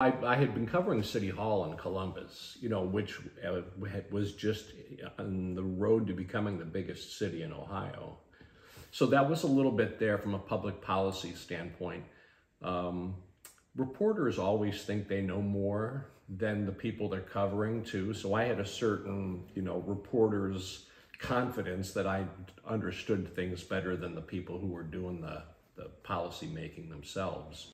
I, I had been covering City Hall in Columbus, you know, which uh, was just on the road to becoming the biggest city in Ohio. So that was a little bit there from a public policy standpoint. Um, reporters always think they know more than the people they're covering too. So I had a certain, you know, reporters confidence that I understood things better than the people who were doing the, the policy making themselves.